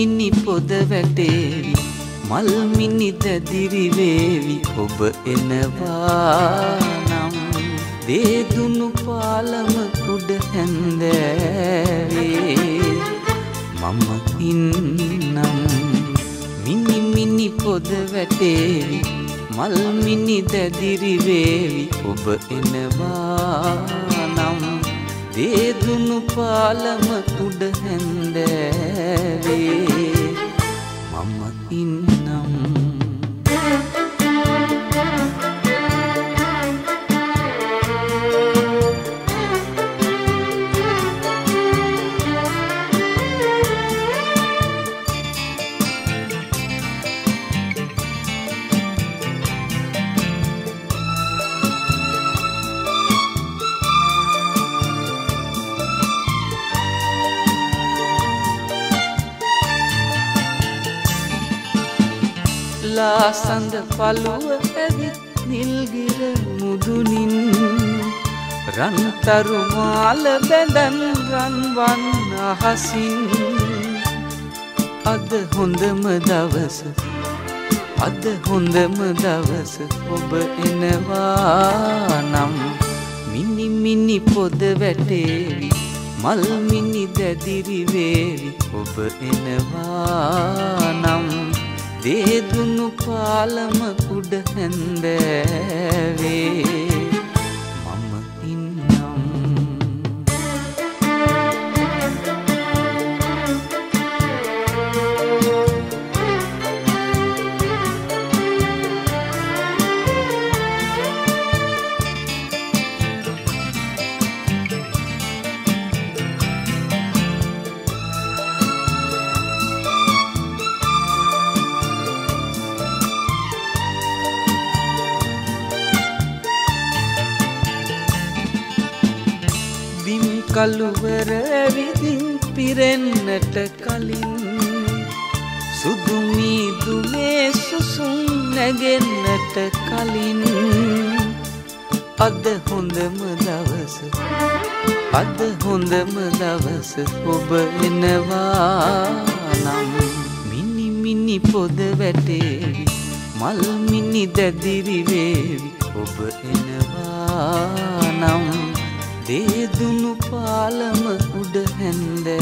මිනි මිනි පොද වැටේවි. මල් මිනි දැදිරිවේවි ඔබ එනවා නම් දේදුනු පාලම උඩ හැන්දෑවේ. මම ඉන්නම් මිනි මිනි පොද වැටේවි. මල් මිනි දැදිරිවේවි ඔබ එනවා නම් දේදුනු පාලම උඩ හැන්දෑවේ. ලාසඳ පළුව ඇවිත් නිල්ගිර මුදුනින්. රන්තරු මාල බැඳන් රන්වන් අහසින්. අද හොඳම දවස අද හොඳම දවස ඔබ එනවා නම්. මිනි මිනි පොද වැටේවි මල් මිනි දැදිරිවේවි ඔබ එනවා නම්. දේදුනු පාලම උඩ හැන්දෑවේ. කළුවර විදින් පිරෙන්නට කලින් සුදුමීදුමේ සුසුම් නැගෙන්නට කලින් අද හොඳම දවස අද හොඳම දවස ඔබ එනවා නම්. මිනි මිනි පොද වැටේවි මල් මිනි දැදිරිවේවි ඔබ එනවා නම්. දේදුනු පාලම උඩ හැන්දෑවේ.